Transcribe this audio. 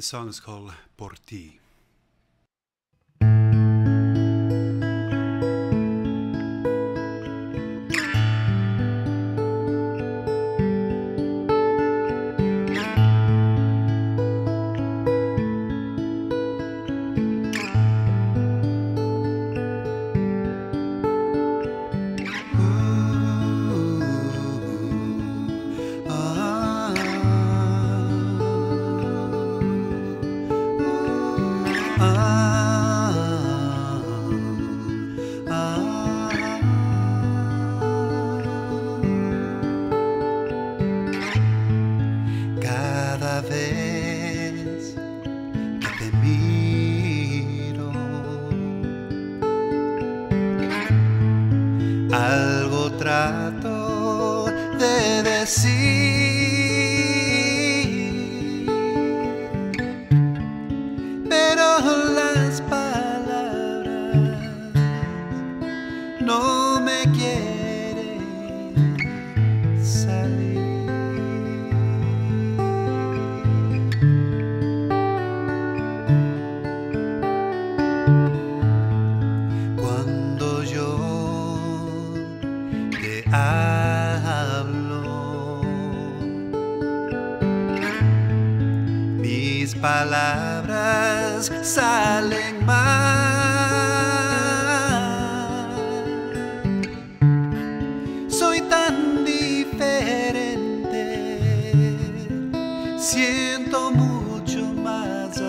The song is called Por ti. Cada vez que te miro, algo trato de decir, Cuando yo te hablo, mis palabras salen mal. Soy tan diferente, siento mucho más